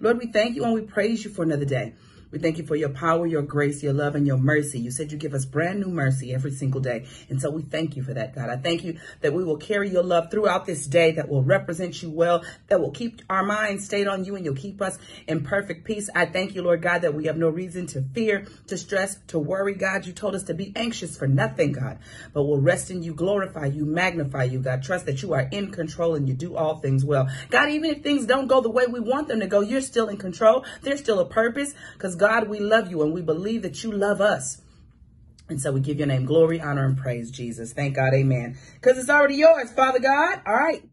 Lord, we thank you and we praise you for another day. We thank you for your power, your grace, your love, and your mercy. You said you give us brand new mercy every single day. And so we thank you for that, God. I thank you that we will carry your love throughout this day that will represent you well, that will keep our minds stayed on you, and you'll keep us in perfect peace. I thank you, Lord God, that we have no reason to fear, to stress, to worry, God. You told us to be anxious for nothing, God, but we'll rest in you, glorify you, magnify you, God. Trust that you are in control and you do all things well. God, even if things don't go the way we want them to go, you're still in control. There's still a purpose because God, we love you and we believe that you love us. And so we give your name glory, honor, and praise, Jesus. Thank God. Amen. Because it's already yours, Father God. All right.